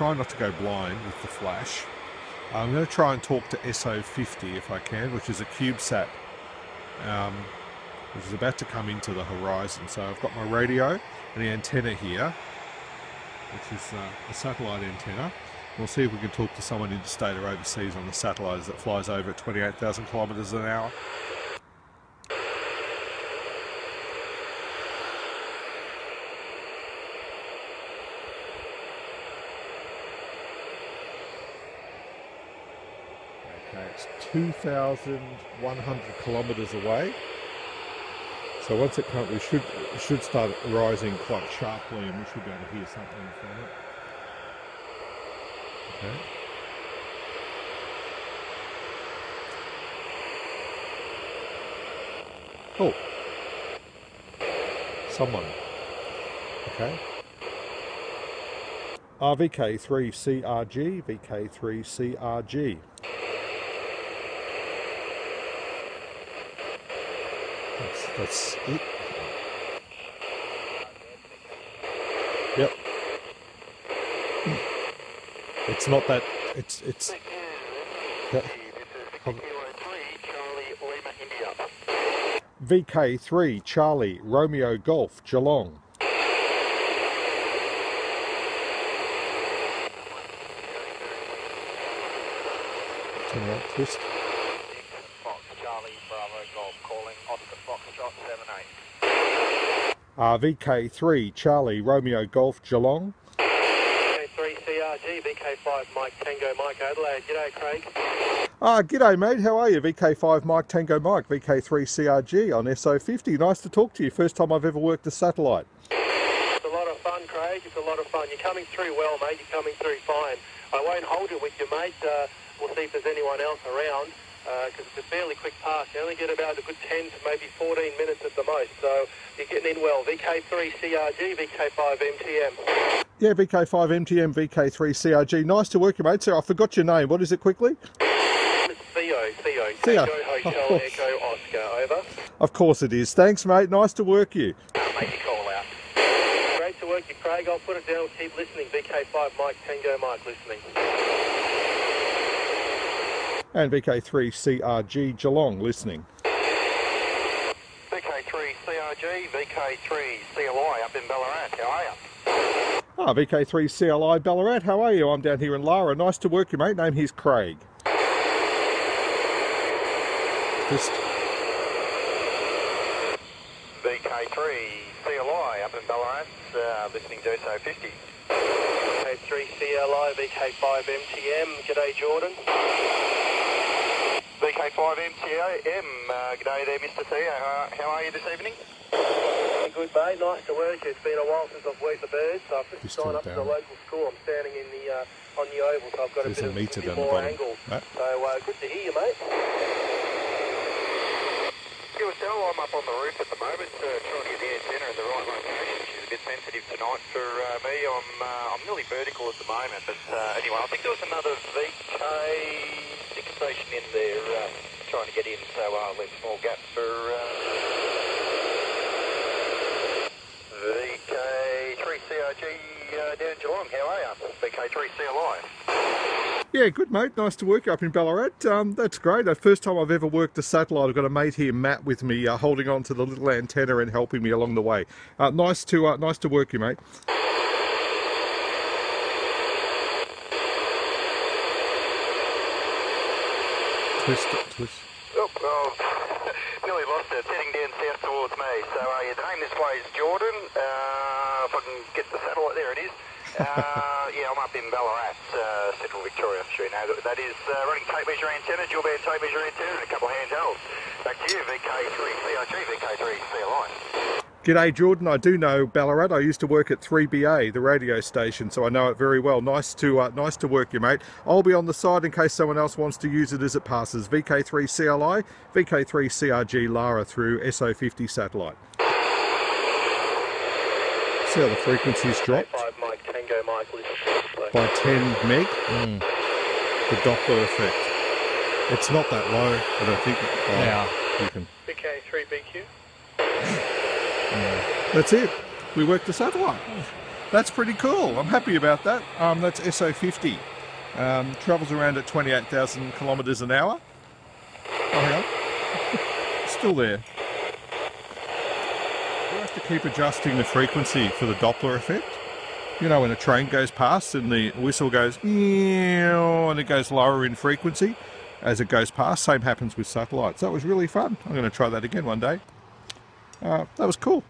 try not to go blind with the flash. I'm going to try and talk to SO50 if I can, which is a CubeSat, um, which is about to come into the horizon. So I've got my radio and the antenna here, which is uh, a satellite antenna. We'll see if we can talk to someone interstate or overseas on the satellite as it flies over at 28,000 kilometres an hour. It's 2,100 kilometres away. So once it comes, we should should start rising quite sharply, and we should be able to hear something from it. Okay. Oh, someone. Okay. RVK3CRG, VK3CRG. That's, it. Yep. It's not that. It's it's. Yeah. VK3 Charlie Romeo Golf Geelong. Turn around, twist. Charlie Bravo Golf calling Oscar Foxtrot 78. Uh, VK3 Charlie Romeo Golf Geelong. VK3 CRG, VK5 Mike Tango Mike Adelaide. G'day Craig. Ah, g'day mate, how are you? VK5 Mike Tango Mike, VK3 CRG on SO50. Nice to talk to you. First time I've ever worked a satellite. It's a lot of fun Craig, it's a lot of fun. You're coming through well mate, you're coming through fine. I won't hold it with you mate, uh, we'll see if there's anyone else around. Uh, because it's a fairly quick pass. You only get about a good 10 to maybe 14 minutes at the most. So you're getting in well. VK3 CRG, VK5 MTM. Yeah, VK5 MTM, VK3 CRG. Nice to work you, mate. So I forgot your name. What is it quickly? It's Theo, Theo. Theo, of Hotel. Echo Oscar, over. Of course it is. Thanks, mate. Nice to work you. Make your call out. Great to work you, Craig. I'll put it down. Keep listening. VK5 Mike Tango Mike listening. And VK3 CRG Geelong listening. VK3 CRG, VK3 CLI up in Ballarat. How are you? Ah, VK3 CLI Ballarat. How are you? I'm down here in Lara. Nice to work you, mate. Name here's Craig. Just VK3 CLI up in Ballarat, uh, listening to SO50. VK3 CLI, VK5 MTM. G'day, Jordan. VK5 MTM. Uh, g'day there, Mr. Theo. How, how are you this evening? Good, mate. Nice to work you. It's been a while since I've worked the birds, so I've just Just signed turn up to the local school. I'm standing in the uh, on the oval, so I've got There's a a bit, meter of, bit down the more bottom. angle. Matt? So uh, good to hear you, mate. Give us tell I'm up on the roof at the moment, uh, trying to get the antenna in the right location. She's a bit sensitive tonight for uh, me. I'm uh, I'm nearly vertical at the moment, but uh, anyway, I think there was another VK6 station in there uh, trying to get in, so a small gap for uh, VK3CRG uh, down in Geelong. How are you? VK3CLI. Yeah, good mate. Nice to work up in Ballarat. Um, that's great. The first time I've ever worked a satellite. I've got a mate here, Matt, with me, uh, holding on to the little antenna and helping me along the way. Uh, nice to uh, nice to work you, mate. Twist, twist. Oh, oh nearly lost it. It's heading down south towards me. So uh, yeah, the name this way is Jordan. Uh, if I can get the satellite, there it is. Uh, yeah, I'm up in Ballarat, uh, central Victoria. I'm sure you know that, that is uh, running tape measure antenna, dual band tape measure antenna, and a couple of handhelds. Back to you, VK3CRG, VK3CLI. G'day, Jordan. I do know Ballarat. I used to work at 3BA, the radio station, so I know it very well. Nice to uh, nice to work you, mate. I'll be on the side in case someone else wants to use it as it passes. VK3CLI, VK3CRG Lara through SO50 satellite. See how the frequencies dropped Mike Tango Mike by 10 meg. The Doppler effect. It's not that low, but I think oh, Yeah. you can. VK3BQ. That's it. We worked the satellite. That's pretty cool. I'm happy about that. Um, that's SO50. Um, travels around at 28,000 kilometres an hour. Oh. Still there. You have to keep adjusting the frequency for the Doppler effect. You know, when a train goes past and the whistle goes and it goes lower in frequency as it goes past. Same happens with satellites. That was really fun. I'm going to try that again one day. Uh, that was cool.